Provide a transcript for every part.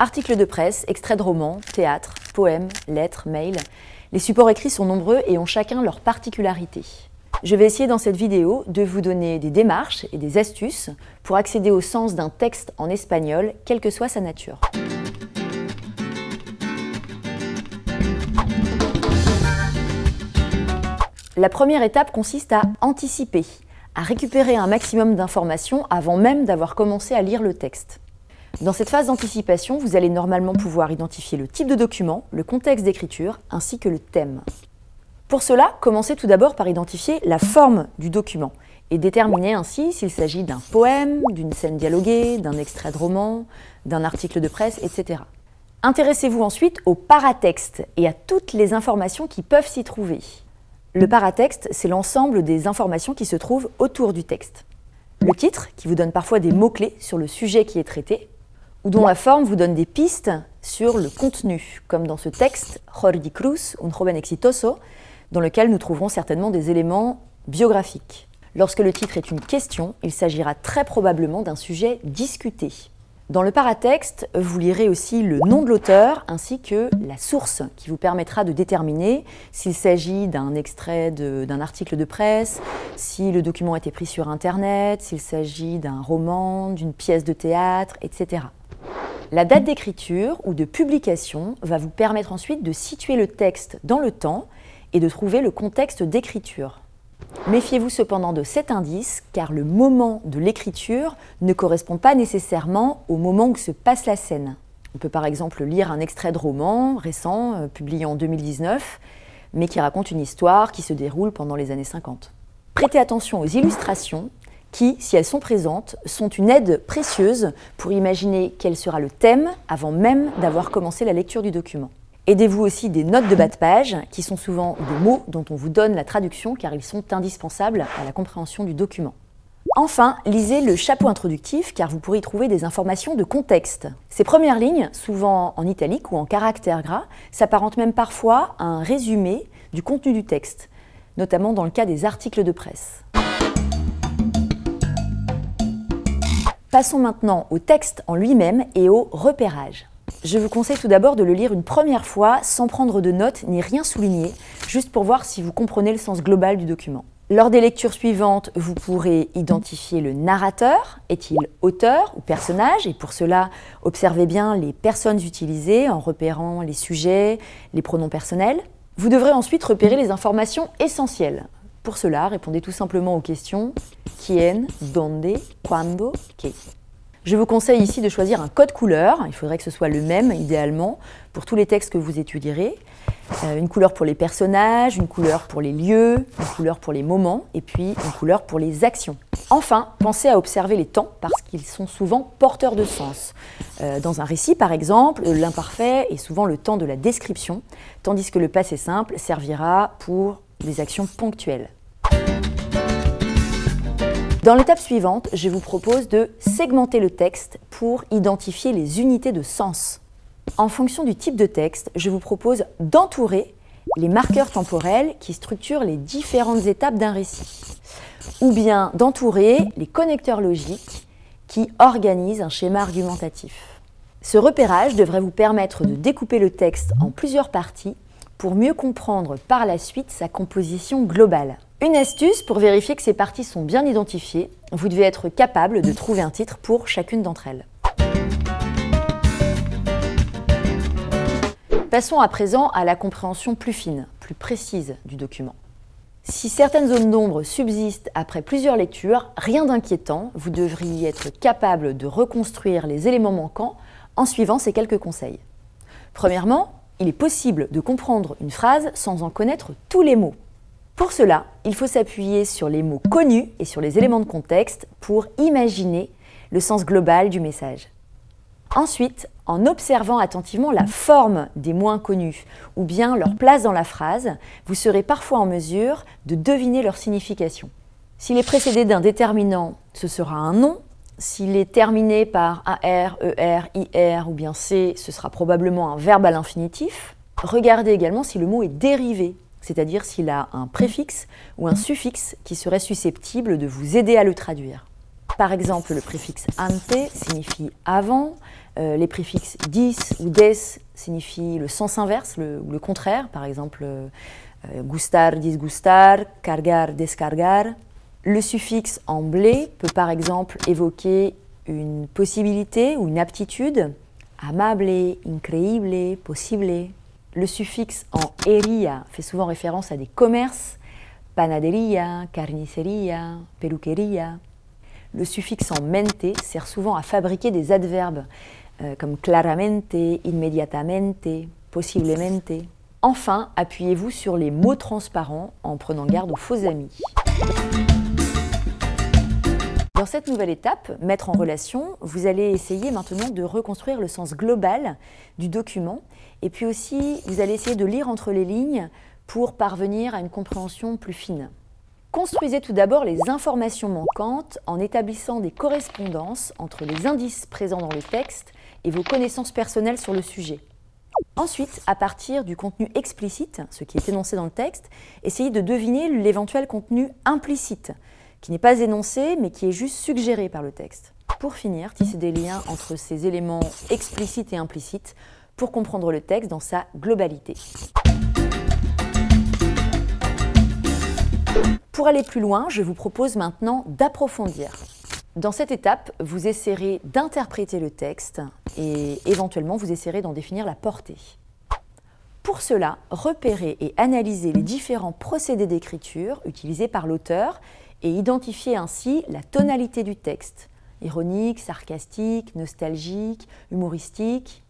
Articles de presse, extraits de romans, théâtre, poèmes, lettres, mails. Les supports écrits sont nombreux et ont chacun leur particularité. Je vais essayer dans cette vidéo de vous donner des démarches et des astuces pour accéder au sens d'un texte en espagnol, quelle que soit sa nature. La première étape consiste à anticiper, à récupérer un maximum d'informations avant même d'avoir commencé à lire le texte. Dans cette phase d'anticipation, vous allez normalement pouvoir identifier le type de document, le contexte d'écriture ainsi que le thème. Pour cela, commencez tout d'abord par identifier la forme du document et déterminer ainsi s'il s'agit d'un poème, d'une scène dialoguée, d'un extrait de roman, d'un article de presse, etc. Intéressez-vous ensuite au paratexte et à toutes les informations qui peuvent s'y trouver. Le paratexte, c'est l'ensemble des informations qui se trouvent autour du texte. Le titre, qui vous donne parfois des mots-clés sur le sujet qui est traité, ou dont la forme vous donne des pistes sur le contenu, comme dans ce texte, Jordi Cruz, un joven exitoso, dans lequel nous trouverons certainement des éléments biographiques. Lorsque le titre est une question, il s'agira très probablement d'un sujet discuté. Dans le paratexte, vous lirez aussi le nom de l'auteur ainsi que la source qui vous permettra de déterminer s'il s'agit d'un extrait d'un article de presse, si le document a été pris sur Internet, s'il s'agit d'un roman, d'une pièce de théâtre, etc. La date d'écriture ou de publication va vous permettre ensuite de situer le texte dans le temps et de trouver le contexte d'écriture. Méfiez-vous cependant de cet indice car le moment de l'écriture ne correspond pas nécessairement au moment où se passe la scène. On peut par exemple lire un extrait de roman récent, euh, publié en 2019, mais qui raconte une histoire qui se déroule pendant les années 50. Prêtez attention aux illustrations qui, si elles sont présentes, sont une aide précieuse pour imaginer quel sera le thème avant même d'avoir commencé la lecture du document. Aidez-vous aussi des notes de bas de page, qui sont souvent des mots dont on vous donne la traduction car ils sont indispensables à la compréhension du document. Enfin, lisez le chapeau introductif car vous pourrez y trouver des informations de contexte. Ces premières lignes, souvent en italique ou en caractère gras, s'apparentent même parfois à un résumé du contenu du texte, notamment dans le cas des articles de presse. Passons maintenant au texte en lui-même et au repérage. Je vous conseille tout d'abord de le lire une première fois sans prendre de notes ni rien souligner, juste pour voir si vous comprenez le sens global du document. Lors des lectures suivantes, vous pourrez identifier le narrateur. Est-il auteur ou personnage? Et pour cela, observez bien les personnes utilisées en repérant les sujets, les pronoms personnels. Vous devrez ensuite repérer les informations essentielles. Pour cela, répondez tout simplement aux questions quién, dónde, cuándo, qué. Je vous conseille ici de choisir un code couleur. Il faudrait que ce soit le même, idéalement, pour tous les textes que vous étudierez. Euh, une couleur pour les personnages, une couleur pour les lieux, une couleur pour les moments, et puis une couleur pour les actions. Enfin, pensez à observer les temps, parce qu'ils sont souvent porteurs de sens. Euh, dans un récit, par exemple, l'imparfait est souvent le temps de la description, tandis que le passé simple servira pour des actions ponctuelles. Dans l'étape suivante, je vous propose de segmenter le texte pour identifier les unités de sens. En fonction du type de texte, je vous propose d'entourer les marqueurs temporels qui structurent les différentes étapes d'un récit, ou bien d'entourer les connecteurs logiques qui organisent un schéma argumentatif. Ce repérage devrait vous permettre de découper le texte en plusieurs parties pour mieux comprendre par la suite sa composition globale. Une astuce pour vérifier que ces parties sont bien identifiées, vous devez être capable de trouver un titre pour chacune d'entre elles. Passons à présent à la compréhension plus fine, plus précise du document. Si certaines zones d'ombre subsistent après plusieurs lectures, rien d'inquiétant, vous devriez être capable de reconstruire les éléments manquants en suivant ces quelques conseils. Premièrement, il est possible de comprendre une phrase sans en connaître tous les mots. Pour cela, il faut s'appuyer sur les mots connus et sur les éléments de contexte pour imaginer le sens global du message. Ensuite, en observant attentivement la forme des mots inconnus ou bien leur place dans la phrase, vous serez parfois en mesure de deviner leur signification. S'il est précédé d'un déterminant, ce sera un nom. S'il est terminé par AR, ER, IR ou bien C, ce sera probablement un verbe à l'infinitif. Regardez également si le mot est dérivé c'est-à-dire s'il a un préfixe ou un suffixe qui serait susceptible de vous aider à le traduire. Par exemple, le préfixe ante signifie avant, euh, les préfixes dis ou des signifient le sens inverse, le, le contraire, par exemple euh, gustar, disgustar, cargar, descargar. Le suffixe en blé peut par exemple évoquer une possibilité ou une aptitude, amable, increíble, possible. Le suffixe en eria fait souvent référence à des commerces, panaderia, carniceria, peluqueria. Le suffixe en mente sert souvent à fabriquer des adverbes euh, comme claramente, inmediatamente, possiblemente. Enfin, appuyez-vous sur les mots transparents en prenant garde aux faux amis. Dans cette nouvelle étape, mettre en relation, vous allez essayer maintenant de reconstruire le sens global du document et puis aussi vous allez essayer de lire entre les lignes pour parvenir à une compréhension plus fine. Construisez tout d'abord les informations manquantes en établissant des correspondances entre les indices présents dans le texte et vos connaissances personnelles sur le sujet. Ensuite, à partir du contenu explicite, ce qui est énoncé dans le texte, essayez de deviner l'éventuel contenu implicite, qui n'est pas énoncé mais qui est juste suggéré par le texte. Pour finir, tissez des liens entre ces éléments explicites et implicites pour comprendre le texte dans sa globalité. Pour aller plus loin, je vous propose maintenant d'approfondir. Dans cette étape, vous essaierez d'interpréter le texte et éventuellement vous essaierez d'en définir la portée. Pour cela, repérez et analysez les différents procédés d'écriture utilisés par l'auteur et identifiez ainsi la tonalité du texte, ironique, sarcastique, nostalgique, humoristique,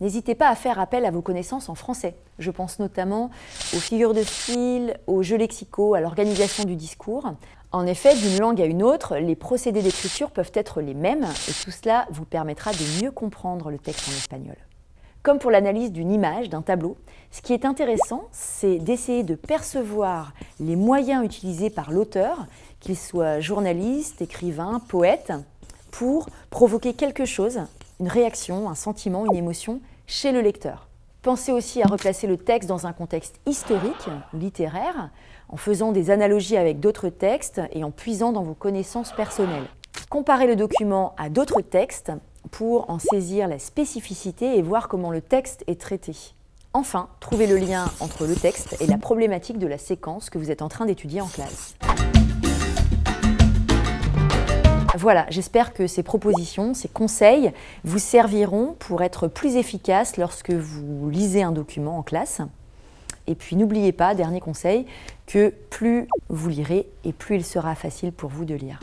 N'hésitez pas à faire appel à vos connaissances en français. Je pense notamment aux figures de style, aux jeux lexicaux, à l'organisation du discours. En effet, d'une langue à une autre, les procédés d'écriture peuvent être les mêmes et tout cela vous permettra de mieux comprendre le texte en espagnol. Comme pour l'analyse d'une image, d'un tableau, ce qui est intéressant, c'est d'essayer de percevoir les moyens utilisés par l'auteur, qu'il soit journaliste, écrivain, poète, pour provoquer quelque chose une réaction, un sentiment, une émotion chez le lecteur. Pensez aussi à replacer le texte dans un contexte historique, littéraire, en faisant des analogies avec d'autres textes et en puisant dans vos connaissances personnelles. Comparez le document à d'autres textes pour en saisir la spécificité et voir comment le texte est traité. Enfin, trouvez le lien entre le texte et la problématique de la séquence que vous êtes en train d'étudier en classe. Voilà, j'espère que ces propositions, ces conseils vous serviront pour être plus efficace lorsque vous lisez un document en classe. Et puis n'oubliez pas, dernier conseil, que plus vous lirez et plus il sera facile pour vous de lire.